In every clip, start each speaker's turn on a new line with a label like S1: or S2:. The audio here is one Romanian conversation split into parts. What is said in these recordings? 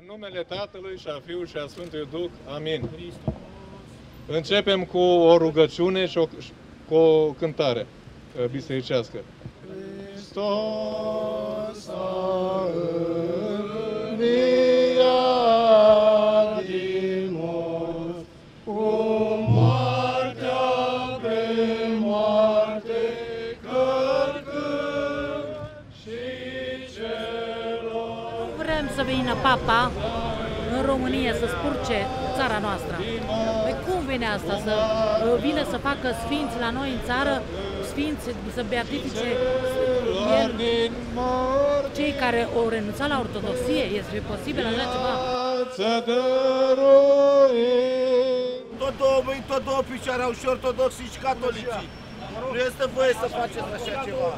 S1: În numele Tatălui și a Fiului și a Sfântului Duh. Amin. Începem cu o rugăciune și o, și cu o cântare uh, bisericească. Hristos a
S2: papa în România să spurce țara noastră. Păi cum vine asta? Să uh, vină să facă sfinți la noi în țară, sfinți să beatifice el,
S1: din morți
S2: cei care au renunțat la ortodoxie? Este posibil așa ceva?
S1: să dăruim.
S3: Tot două mâini, tot două picioare au și ortodoxii și catolicii. Nu este voie să faceți așa ceva.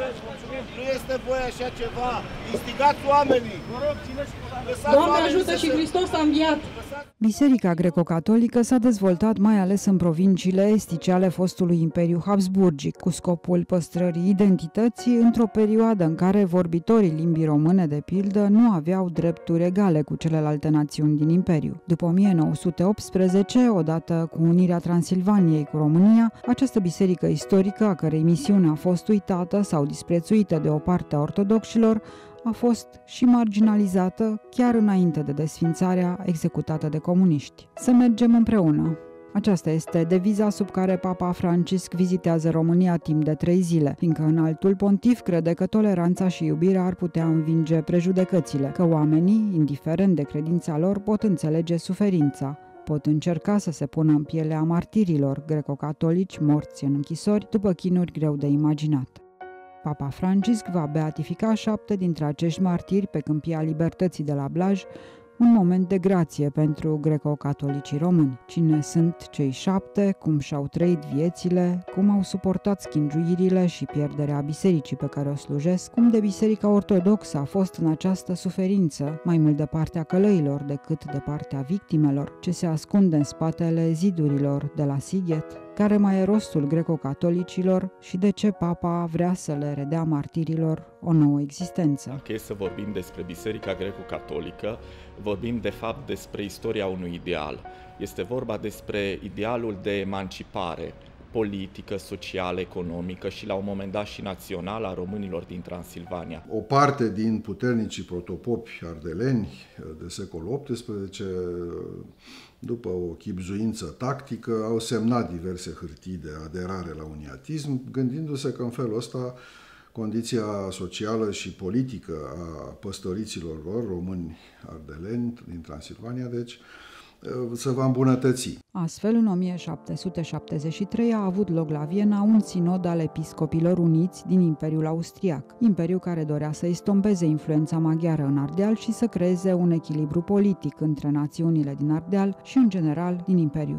S3: Nu este voie așa ceva. Instigați oamenii. Lăsați
S4: Doamne
S3: oamenii
S4: ajută
S3: să
S4: și
S3: se-
S4: Hristos a înviat!
S5: Biserica greco-catolică s-a dezvoltat mai ales în provinciile estice ale fostului Imperiu Habsburgic, cu scopul păstrării identității într-o perioadă în care vorbitorii limbii române, de pildă, nu aveau drepturi egale cu celelalte națiuni din Imperiu. După 1918, odată cu unirea Transilvaniei cu România, această biserică istorică, a cărei misiune a fost uitată sau disprețuită de o parte a ortodoxilor, a fost și marginalizată chiar înainte de desfințarea executată de comuniști. Să mergem împreună. Aceasta este deviza sub care Papa Francisc vizitează România timp de trei zile, fiindcă în altul pontif crede că toleranța și iubirea ar putea învinge prejudecățile, că oamenii, indiferent de credința lor, pot înțelege suferința, pot încerca să se pună în pielea martirilor greco-catolici morți în închisori după chinuri greu de imaginat. Papa Francisc va beatifica șapte dintre acești martiri pe câmpia libertății de la Blaj, un moment de grație pentru greco-catolicii români. Cine sunt cei șapte, cum și-au trăit viețile, cum au suportat schingiuirile și pierderea bisericii pe care o slujesc, cum de biserica ortodoxă a fost în această suferință, mai mult de partea călăilor decât de partea victimelor, ce se ascunde în spatele zidurilor de la Sighet, care mai e rostul greco-catolicilor și de ce papa vrea să le redea martirilor o nouă existență.
S6: Dacă e să vorbim despre Biserica Greco-Catolică, vorbim de fapt despre istoria unui ideal. Este vorba despre idealul de emancipare politică, socială, economică și la un moment dat și națională a românilor din Transilvania.
S7: O parte din puternicii protopopi ardeleni de secolul XVIII, după o chipzuință tactică, au semnat diverse hârtii de aderare la uniatism, gândindu-se că în felul ăsta condiția socială și politică a păstoriților lor, români ardeleni din Transilvania, deci, se va îmbunătăți.
S5: Astfel, în 1773 a avut loc la Viena un sinod al episcopilor uniți din Imperiul Austriac, imperiu care dorea să estompeze influența maghiară în Ardeal și să creeze un echilibru politic între națiunile din Ardeal și, în general, din Imperiu.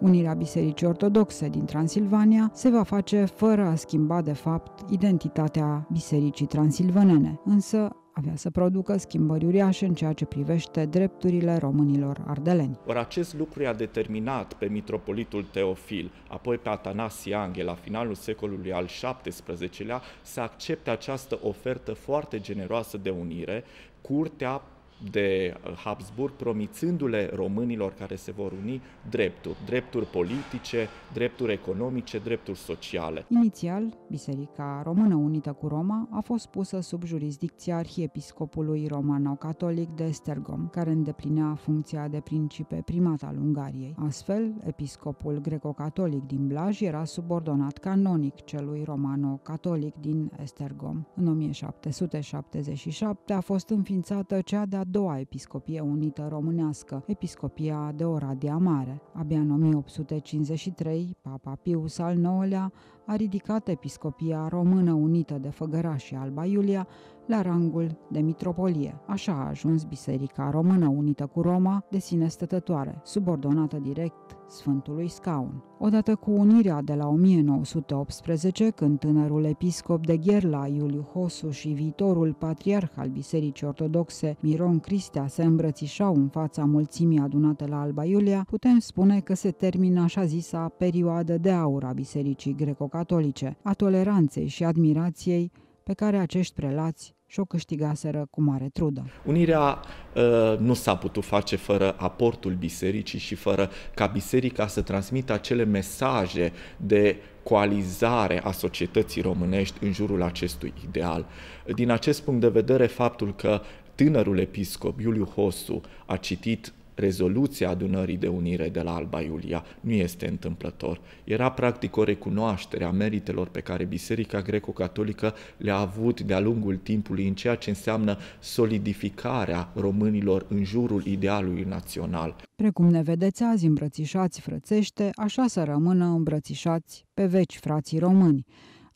S5: Unirea Bisericii Ortodoxe din Transilvania se va face fără a schimba, de fapt, identitatea Bisericii Transilvanene, însă avea să producă schimbări uriașe în ceea ce privește drepturile românilor ardeleni.
S6: Ori acest lucru i-a determinat pe mitropolitul Teofil, apoi pe Atanasie Anghe, la finalul secolului al XVII-lea, să accepte această ofertă foarte generoasă de unire, curtea de Habsburg, promițându-le românilor care se vor uni drepturi, drepturi politice, drepturi economice, drepturi sociale.
S5: Inițial, Biserica Română Unită cu Roma a fost pusă sub jurisdicția arhiepiscopului romano-catolic de Estergom, care îndeplinea funcția de principe primat al Ungariei. Astfel, episcopul greco-catolic din Blaj era subordonat canonic celui romano-catolic din Estergom. În 1777 a fost înființată cea de-a doua episcopie unită românească, episcopia de Oradea Mare. Abia în 1853, Papa Pius al IX-lea a ridicat episcopia română unită de Făgăraș și Alba Iulia la rangul de mitropolie. Așa a ajuns Biserica Română Unită cu Roma de sine stătătoare, subordonată direct Sfântului Scaun. Odată cu unirea de la 1918, când tânărul episcop de Gherla, Iuliu Hosu și viitorul patriarh al Bisericii Ortodoxe, Miron Cristea, se îmbrățișau în fața mulțimii adunate la Alba Iulia, putem spune că se termină așa zisa perioadă de aur a Bisericii greco-catolice, a toleranței și admirației pe care acești prelați și o câștigaseră cu mare trudă.
S6: Unirea uh, nu s-a putut face fără aportul bisericii și fără ca biserica să transmită acele mesaje de coalizare a societății românești în jurul acestui ideal. Din acest punct de vedere, faptul că tânărul episcop Iuliu Hosu a citit rezoluția adunării de unire de la Alba Iulia nu este întâmplător. Era practic o recunoaștere a meritelor pe care Biserica Greco-Catolică le-a avut de-a lungul timpului în ceea ce înseamnă solidificarea românilor în jurul idealului național.
S5: Precum ne vedeți azi îmbrățișați frățește, așa să rămână îmbrățișați pe veci frații români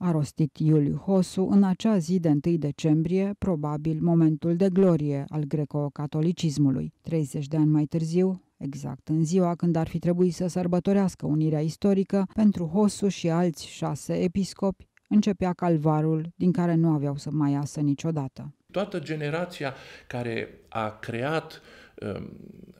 S5: a rostit Iuliu Hosu în acea zi de 1 decembrie, probabil momentul de glorie al greco-catolicismului. 30 de ani mai târziu, exact în ziua când ar fi trebuit să sărbătorească unirea istorică, pentru Hosu și alți șase episcopi, începea calvarul din care nu aveau să mai iasă niciodată.
S4: Toată generația care a creat um,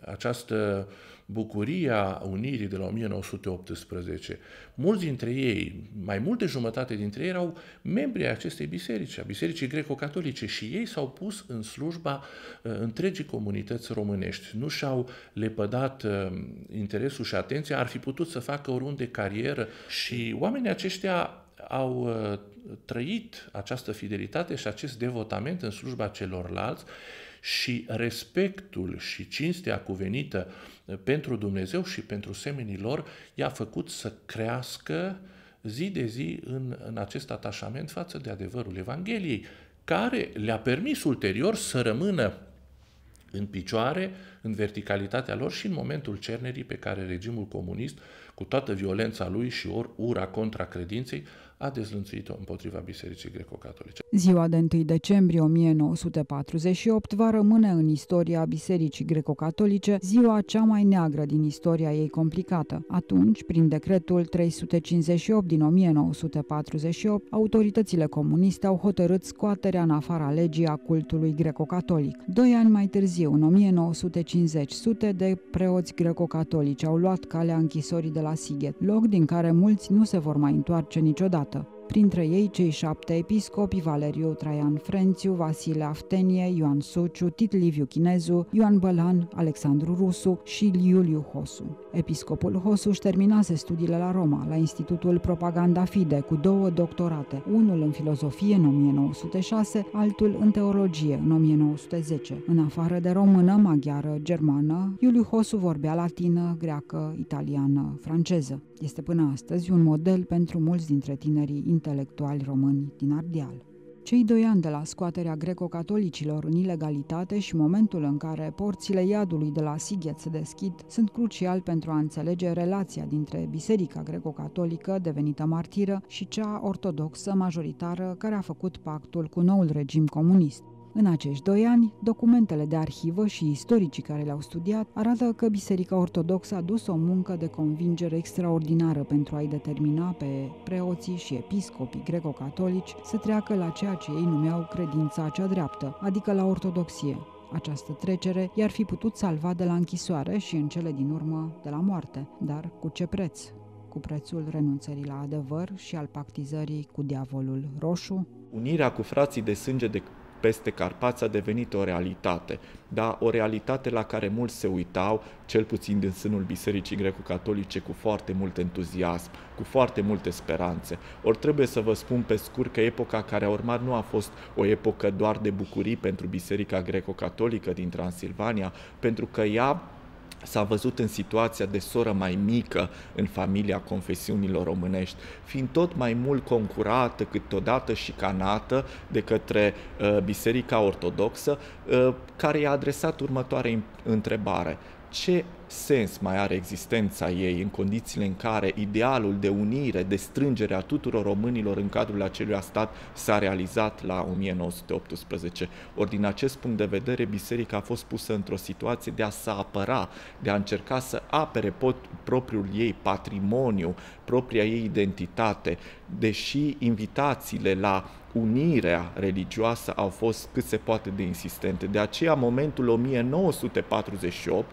S4: această bucurie a unirii de la 1918, mulți dintre ei, mai mult de jumătate dintre ei, erau membri ai acestei biserici, a Bisericii Greco-Catolice și ei s-au pus în slujba uh, întregii comunități românești. Nu și-au lepădat uh, interesul și atenția, ar fi putut să facă oriunde carieră și oamenii aceștia au uh, trăit această fidelitate și acest devotament în slujba celorlalți și respectul și cinstea cuvenită uh, pentru Dumnezeu și pentru semenii lor i-a făcut să crească zi de zi în, în acest atașament față de adevărul Evangheliei, care le-a permis ulterior să rămână în picioare, în verticalitatea lor și în momentul cernerii pe care regimul comunist, cu toată violența lui și or ura contra credinței, a dezlănțuit-o împotriva Bisericii Greco-Catolice.
S5: Ziua de 1 decembrie 1948 va rămâne în istoria Bisericii Greco-Catolice ziua cea mai neagră din istoria ei complicată. Atunci, prin decretul 358 din 1948, autoritățile comuniste au hotărât scoaterea în afara legii a cultului greco-catolic. Doi ani mai târziu, în 1950, sute de preoți greco-catolici au luat calea închisorii de la Sighet, loc din care mulți nu se vor mai întoarce niciodată printre ei cei șapte episcopi Valeriu Traian Frențiu, Vasile Aftenie, Ioan Suciu, Tit Liviu Chinezu, Ioan Bălan, Alexandru Rusu și Iuliu Hosu. Episcopul Hosu își terminase studiile la Roma, la Institutul Propaganda Fide, cu două doctorate, unul în filozofie în 1906, altul în teologie în 1910. În afară de română, maghiară, germană, Iuliu Hosu vorbea latină, greacă, italiană, franceză. Este până astăzi un model pentru mulți dintre tinerii intelectuali români din Ardeal. Cei doi ani de la scoaterea greco-catolicilor în ilegalitate și momentul în care porțile iadului de la Sighet se deschid sunt crucial pentru a înțelege relația dintre Biserica greco-catolică, devenită martiră, și cea ortodoxă majoritară care a făcut pactul cu noul regim comunist. În acești doi ani, documentele de arhivă și istoricii care le-au studiat arată că Biserica Ortodoxă a dus o muncă de convingere extraordinară pentru a-i determina pe preoții și episcopii greco-catolici să treacă la ceea ce ei numeau credința cea dreaptă, adică la ortodoxie. Această trecere i-ar fi putut salva de la închisoare și în cele din urmă de la moarte, dar cu ce preț? Cu prețul renunțării la adevăr și al pactizării cu diavolul roșu?
S6: Unirea cu frații de sânge de peste Carpați a devenit o realitate, dar o realitate la care mulți se uitau, cel puțin din sânul Bisericii Greco-Catolice, cu foarte mult entuziasm, cu foarte multe speranțe. Ori trebuie să vă spun pe scurt că epoca care a urmat nu a fost o epocă doar de bucurii pentru Biserica Greco-Catolică din Transilvania, pentru că ea s-a văzut în situația de soră mai mică în familia confesiunilor românești, fiind tot mai mult concurată, câteodată și canată de către uh, Biserica Ortodoxă, uh, care i-a adresat următoarea întrebare. Ce sens mai are existența ei în condițiile în care idealul de unire, de strângere a tuturor românilor în cadrul acelui stat s-a realizat la 1918. Ori din acest punct de vedere, biserica a fost pusă într-o situație de a se apăra, de a încerca să apere pot, propriul ei patrimoniu, propria ei identitate, deși invitațiile la unirea religioasă au fost cât se poate de insistente. De aceea, momentul 1948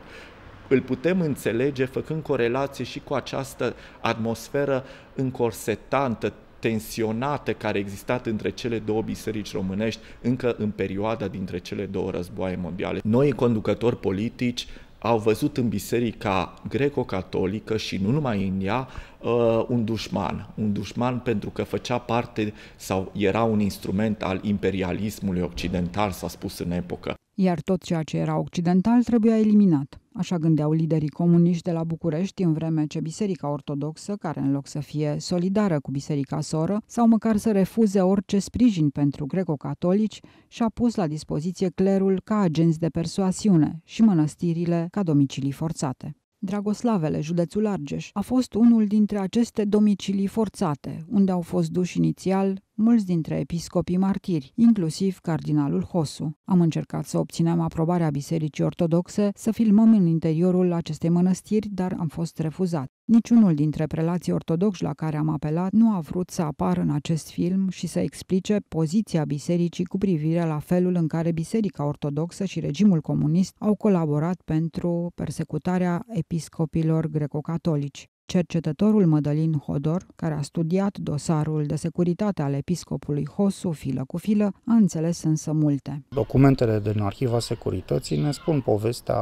S6: îl putem înțelege făcând corelație și cu această atmosferă încorsetantă, tensionată care a existat între cele două biserici românești încă în perioada dintre cele două războaie mondiale. Noi, conducători politici, au văzut în biserica greco-catolică și nu numai în ea uh, un dușman. Un dușman pentru că făcea parte sau era un instrument al imperialismului occidental, s-a spus în epocă
S5: iar tot ceea ce era occidental trebuia eliminat. Așa gândeau liderii comuniști de la București, în vreme ce Biserica Ortodoxă, care în loc să fie solidară cu Biserica Soră, sau măcar să refuze orice sprijin pentru greco-catolici, și-a pus la dispoziție clerul ca agenți de persoasiune și mănăstirile ca domicilii forțate. Dragoslavele, județul Argeș, a fost unul dintre aceste domicilii forțate, unde au fost duși inițial mulți dintre episcopii martiri, inclusiv cardinalul Hosu. Am încercat să obținem aprobarea Bisericii Ortodoxe să filmăm în interiorul acestei mănăstiri, dar am fost refuzat. Niciunul dintre prelații ortodoxi la care am apelat nu a vrut să apară în acest film și să explice poziția bisericii cu privire la felul în care Biserica Ortodoxă și regimul comunist au colaborat pentru persecutarea episcopilor greco-catolici. Cercetătorul Mădălin Hodor, care a studiat dosarul de securitate al episcopului Hosu filă cu filă, a înțeles însă multe.
S8: Documentele din Arhiva Securității ne spun povestea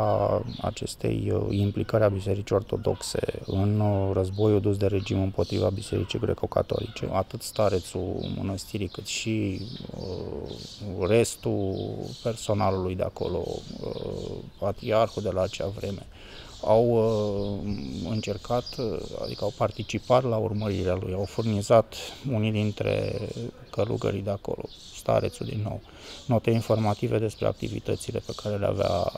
S8: acestei uh, implicări a Bisericii Ortodoxe în uh, războiul dus de regim împotriva Bisericii Greco-Catolice. Atât starețul mănăstirii cât și uh, restul personalului de acolo, patriarhul de la acea vreme, au uh, încercat, uh, adică au participat la urmărirea lui, au furnizat unii dintre călugării de acolo, starețul din nou, note informative despre activitățile pe care le avea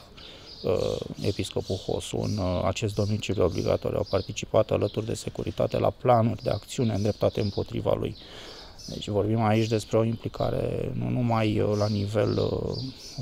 S8: uh, episcopul Hosu în uh, acest domiciliu obligatoriu. Au participat alături de securitate la planuri de acțiune îndreptate împotriva lui. Deci vorbim aici despre o implicare nu numai uh, la nivel uh,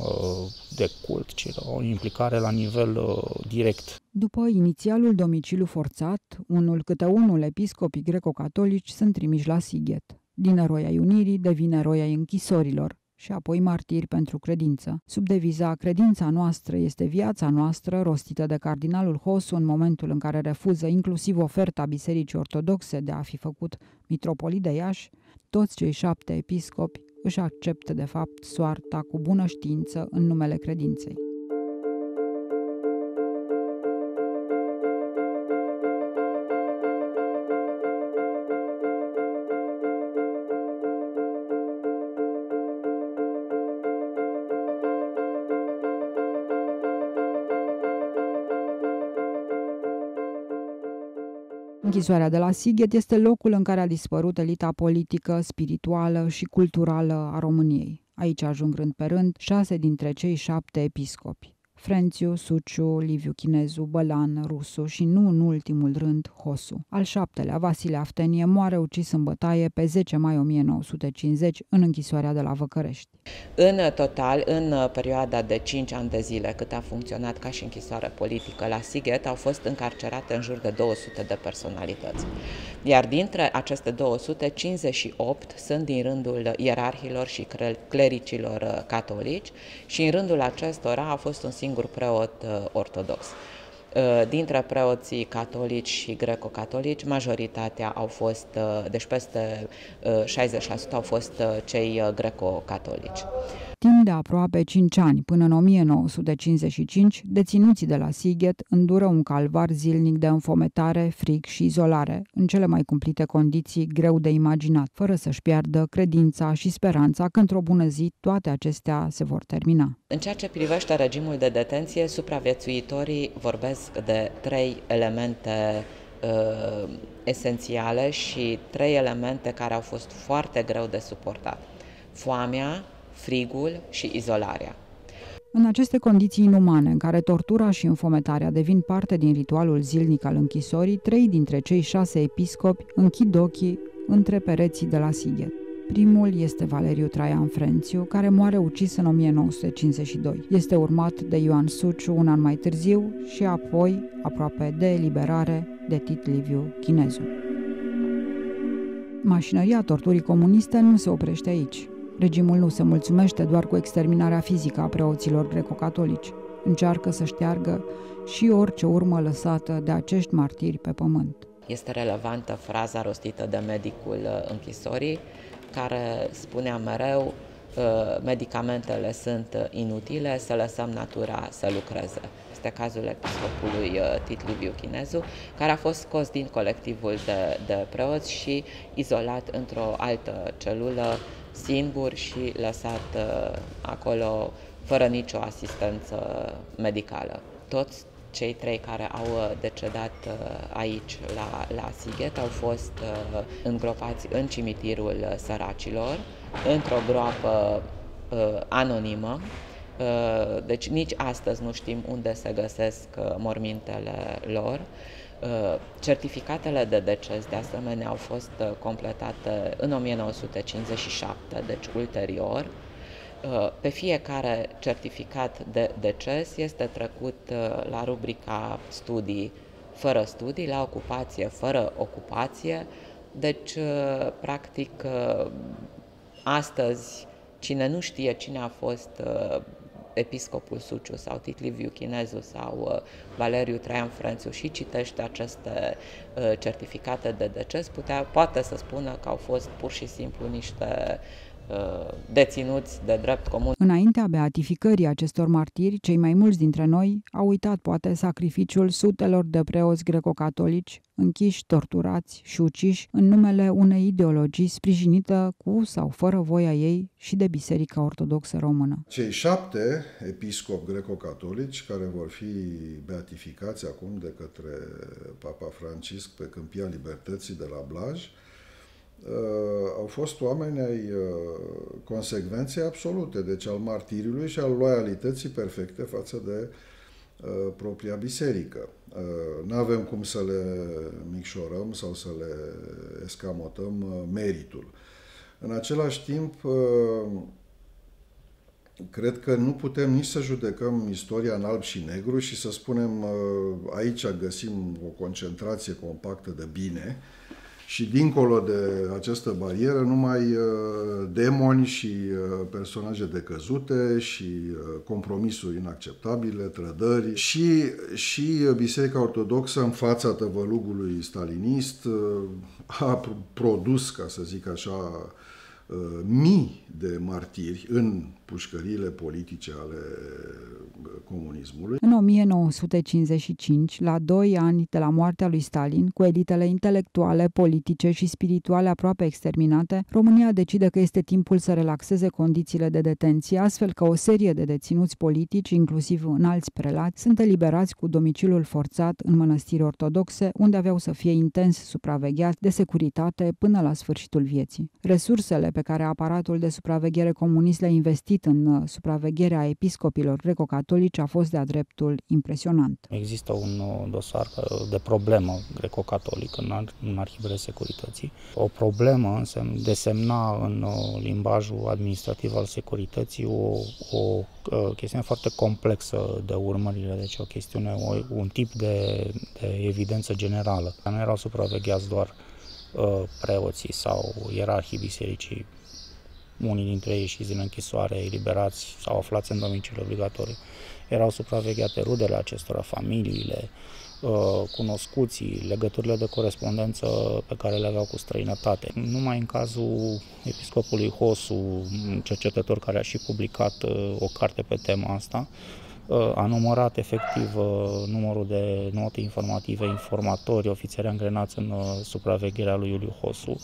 S8: uh, de cult, ci o implicare la nivel direct.
S5: După inițialul domiciliu forțat, unul câte unul episcopii greco-catolici sunt trimiși la Sighet. Din eroi ai unirii devin eroi ai închisorilor, și apoi martiri pentru credință. Sub deviza Credința noastră este viața noastră, rostită de cardinalul Hosu în momentul în care refuză inclusiv oferta Bisericii Ortodoxe de a fi făcut mitropolit de Iași, toți cei șapte episcopi își acceptă de fapt soarta cu bună știință în numele credinței. Închisoarea de la Sighet este locul în care a dispărut elita politică, spirituală și culturală a României. Aici ajung rând pe rând șase dintre cei șapte episcopi. Frențiu, Suciu, Liviu Chinezu, Bălan, Rusu și nu în ultimul rând Hosu. Al șaptelea, Vasile Aftenie, moare ucis în bătaie pe 10 mai 1950 în închisoarea de la Văcărești.
S9: În total, în perioada de 5 ani de zile cât a funcționat ca și închisoare politică la Sighet, au fost încarcerate în jur de 200 de personalități. Iar dintre aceste 258 sunt din rândul ierarhilor și clericilor catolici și în rândul acestora a fost un singur singur preot uh, ortodox. Uh, dintre preoții catolici și greco-catolici, majoritatea au fost, uh, deci peste 60% au fost cei greco-catolici.
S5: Timp de aproape 5 ani, până în 1955, deținuții de la Sighet îndură un calvar zilnic de înfometare, frig și izolare, în cele mai cumplite condiții greu de imaginat, fără să-și piardă credința și speranța că într-o bună zi toate acestea se vor termina.
S9: În ceea ce privește regimul de detenție, supraviețuitorii vorbesc de trei elemente uh, esențiale și trei elemente care au fost foarte greu de suportat. Foamea, frigul și izolarea.
S5: În aceste condiții inumane, în care tortura și înfometarea devin parte din ritualul zilnic al închisorii, trei dintre cei șase episcopi închid ochii între pereții de la Sighet. Primul este Valeriu Traian Frențiu, care moare ucis în 1952. Este urmat de Ioan Suciu un an mai târziu și apoi, aproape de eliberare, de Tit Liviu Chinezu. Mașinăria torturii comuniste nu se oprește aici. Regimul nu se mulțumește doar cu exterminarea fizică a preoților greco-catolici. Încearcă să șteargă și orice urmă lăsată de acești martiri pe pământ.
S9: Este relevantă fraza rostită de medicul uh, închisorii, care spunea mereu medicamentele sunt inutile, să lăsăm natura să lucreze. Este cazul episcopului Tit Liviu Chinezu, care a fost scos din colectivul de, de preoți și izolat într-o altă celulă, singur și lăsat acolo fără nicio asistență medicală. Toți cei trei care au uh, decedat uh, aici la, la Sighet au fost uh, îngropați în cimitirul săracilor, într-o groapă anonimă, deci nici astăzi nu știm unde se găsesc mormintele lor. Certificatele de deces, de asemenea, au fost completate în 1957, deci ulterior. Uh, pe fiecare certificat de deces este trecut uh, la rubrica studii fără studii, la ocupație fără ocupație. Deci, uh, practic, astăzi, cine nu știe cine a fost episcopul Suciu sau Titliviu Chinezu sau Valeriu Traian Frențiu și citește aceste certificate de deces, putea, poate să spună că au fost pur și simplu niște Uh, deținuți de drept comun.
S5: Înaintea beatificării acestor martiri, cei mai mulți dintre noi au uitat poate sacrificiul sutelor de preoți greco-catolici, închiși, torturați și uciși în numele unei ideologii sprijinită cu sau fără voia ei și de Biserica Ortodoxă Română.
S7: Cei șapte episcopi greco-catolici care vor fi beatificați acum de către Papa Francisc pe Câmpia Libertății de la Blaj, uh, au fost oameni ai uh, consecvenței absolute, deci al martiriului și al loialității perfecte față de uh, propria biserică. Uh, nu avem cum să le micșorăm sau să le escamotăm uh, meritul. În același timp, uh, cred că nu putem nici să judecăm istoria în alb și negru și să spunem uh, aici găsim o concentrație compactă de bine, și dincolo de această barieră numai uh, demoni și uh, personaje decăzute și uh, compromisuri inacceptabile, trădări. Și, și Biserica Ortodoxă în fața tăvălugului stalinist a produs, ca să zic așa, mii de martiri în pușcările politice ale comunismului.
S5: În 1955, la doi ani de la moartea lui Stalin, cu elitele intelectuale, politice și spirituale aproape exterminate, România decide că este timpul să relaxeze condițiile de detenție, astfel că o serie de deținuți politici, inclusiv înalți prelați, sunt eliberați cu domiciliul forțat în mănăstiri ortodoxe, unde aveau să fie intens supravegheați de securitate până la sfârșitul vieții. Resursele pe care aparatul de supraveghere comunist le-a investit în uh, supravegherea episcopilor greco-catolici a fost de-a dreptul impresionant.
S8: Există un uh, dosar uh, de problemă greco-catolic în, ar- în arhivele securității. O problemă însă desemna în limbajul administrativ al securității o, o chestiune foarte complexă de urmările, deci o chestiune, o, un tip de, de evidență generală. Nu erau supravegheați doar preoții sau ierarhii bisericii unii dintre ei și din închisoare, eliberați sau aflați în domiciliu obligatoriu. Erau supravegheate rudele acestora, familiile, uh, cunoscuții, legăturile de corespondență pe care le aveau cu străinătate. Numai în cazul episcopului Hosu, cercetător care a și publicat uh, o carte pe tema asta, uh, a numărat efectiv numărul de note informative, informatori, ofițeri angrenați în supravegherea lui Iuliu Hosu,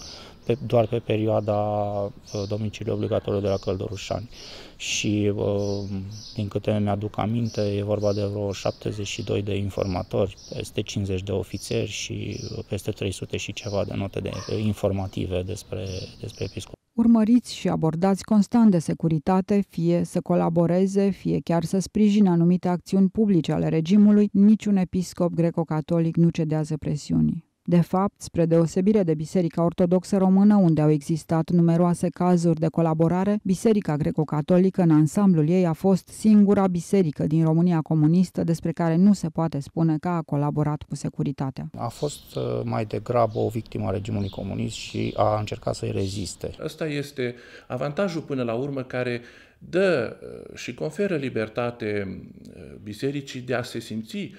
S8: pe, doar pe perioada uh, domiciliului obligatoriu de la Căldorușani. Și, uh, din câte mi-aduc aminte, e vorba de vreo 72 de informatori, peste 50 de ofițeri și uh, peste 300 și ceva de note de, informative despre, despre episcop
S5: urmăriți și abordați constant de securitate, fie să colaboreze, fie chiar să sprijine anumite acțiuni publice ale regimului, niciun episcop greco-catolic nu cedează presiunii. De fapt, spre deosebire de Biserica Ortodoxă Română, unde au existat numeroase cazuri de colaborare, Biserica Greco-Catolică în ansamblul ei a fost singura biserică din România comunistă despre care nu se poate spune că a colaborat cu securitatea.
S8: A fost uh, mai degrabă o victimă a regimului comunist și a încercat să-i reziste.
S4: Asta este avantajul până la urmă care dă uh, și conferă libertate uh, bisericii de a se simți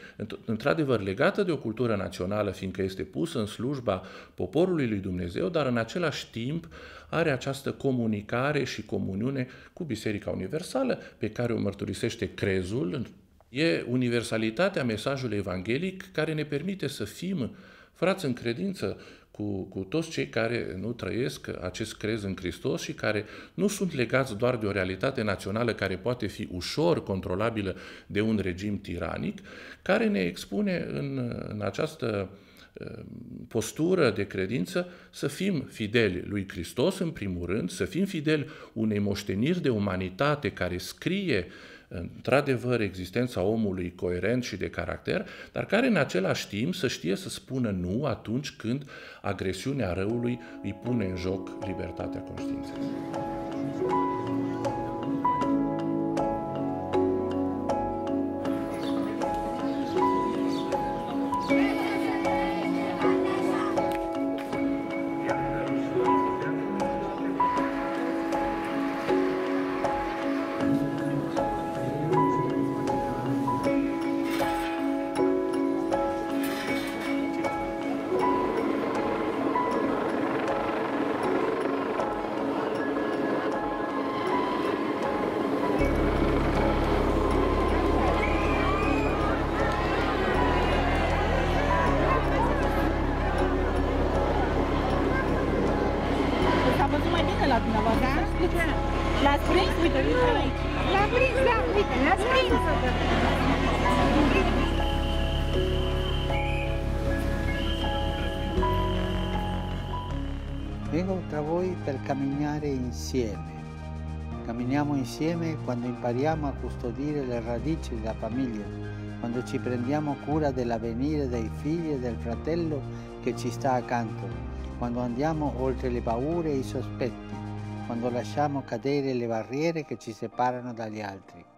S4: într-adevăr legată de o cultură națională, fiindcă este pusă în slujba poporului lui Dumnezeu, dar în același timp are această comunicare și comuniune cu Biserica Universală, pe care o mărturisește crezul. E universalitatea mesajului evanghelic care ne permite să fim frați în credință cu, cu toți cei care nu trăiesc acest crez în Hristos și care nu sunt legați doar de o realitate națională care poate fi ușor controlabilă de un regim tiranic, care ne expune în, în această uh, postură de credință să fim fideli lui Hristos în primul rând, să fim fideli unei moșteniri de umanitate care scrie într-adevăr existența omului coerent și de caracter, dar care în același timp să știe să spună nu atunci când agresiunea răului îi pune în joc libertatea conștiinței.
S10: L-ați prins? Uite, uite. L-a prins, da, uite, l-ați prins.
S11: Vengo tra voi per camminare insieme. Camminiamo insieme quando impariamo a custodire le radici della famiglia, quando ci prendiamo cura dell'avvenire dei figli e del fratello che ci sta accanto, quando andiamo oltre le paure e i sospetti, quando lasciamo cadere le barriere che ci separano dagli altri.